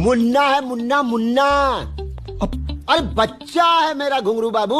मुन्ना है मुन्ना मुन्ना। अरे बच्चा है मेरा घुंगरू बाबू।